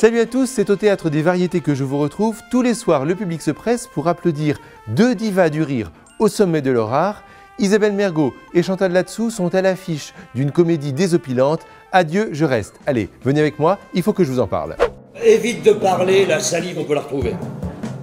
Salut à tous, c'est au Théâtre des Variétés que je vous retrouve. Tous les soirs, le public se presse pour applaudir deux divas du rire au sommet de leur art. Isabelle Mergot et Chantal Latsou sont à l'affiche d'une comédie désopilante. Adieu, je reste. Allez, venez avec moi, il faut que je vous en parle. Évite de parler, la salive, on peut la retrouver.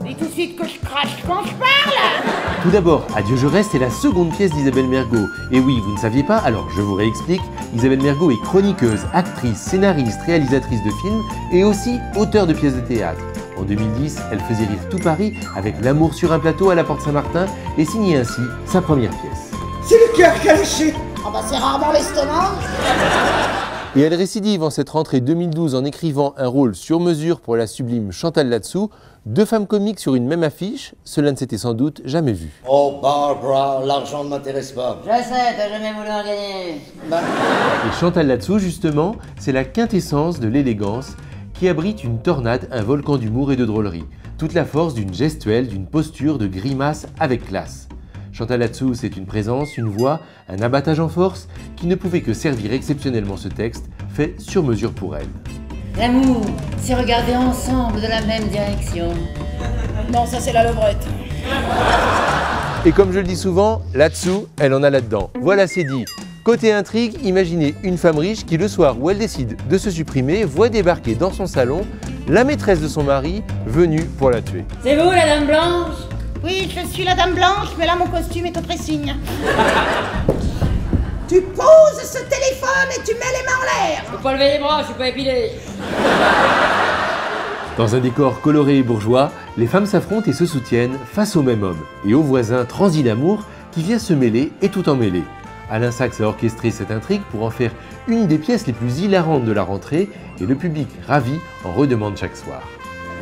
Dis tout de suite que je crache quand je parle Tout d'abord, Adieu je reste est la seconde pièce d'Isabelle Mergot. Et oui, vous ne saviez pas, alors je vous réexplique. Isabelle Mergot est chroniqueuse, actrice, scénariste, réalisatrice de films et aussi auteure de pièces de théâtre. En 2010, elle faisait rire tout Paris avec L'amour sur un plateau à la Porte Saint-Martin et signait ainsi sa première pièce. C'est le cœur qui a lâché Oh bah c'est rarement l'estomac Et elle récidive en cette rentrée 2012 en écrivant un rôle sur mesure pour la sublime Chantal Latsou. Deux femmes comiques sur une même affiche, cela ne s'était sans doute jamais vu. Oh Barbara, l'argent ne m'intéresse pas. Je sais, t'as jamais voulu en gagner Bah, Et Chantal Latsou, justement, c'est la quintessence de l'élégance qui abrite une tornade, un volcan d'humour et de drôlerie. Toute la force d'une gestuelle, d'une posture, de grimace avec classe. Chantal Latsou, c'est une présence, une voix, un abattage en force qui ne pouvait que servir exceptionnellement ce texte, fait sur mesure pour elle. L'amour, c'est regarder ensemble de la même direction. Non, ça c'est la levrette. Et comme je le dis souvent, là-dessous, elle en a là-dedans. Voilà, c'est dit. Côté intrigue, imaginez une femme riche qui, le soir où elle décide de se supprimer, voit débarquer dans son salon la maîtresse de son mari venue pour la tuer. C'est vous la dame blanche? Oui, je suis la dame blanche, mais là mon costume est au pressing. tu poses ce téléphone et tu mets les mains en l'air Faut pas lever les bras, je suis pas épilé. Dans un décor coloré et bourgeois, les femmes s'affrontent et se soutiennent face au même homme et au voisin transi d'amour qui vient se mêler et tout emmêler. Alain Sachs a orchestré cette intrigue pour en faire une des pièces les plus hilarantes de la rentrée et le public ravi en redemande chaque soir.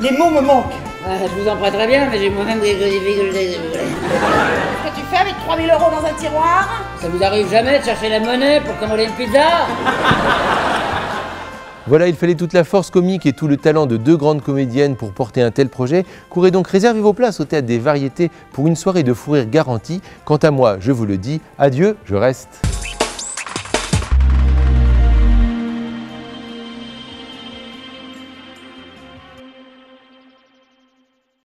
Les mots me manquent. Ouais, je vous en prêterai bien, mais j'ai moi-même des difficultés, si vous voulez. Qu'est-ce que tu fais avec 3000 euros dans un tiroir? Ça vous arrive jamais de chercher la monnaie pour commander une pizza? Voilà, il fallait toute la force comique et tout le talent de deux grandes comédiennes pour porter un tel projet. Courez donc réservez vos places au Théâtre des Variétés pour une soirée de fou rire garantie. Quant à moi, je vous le dis, adieu, je reste.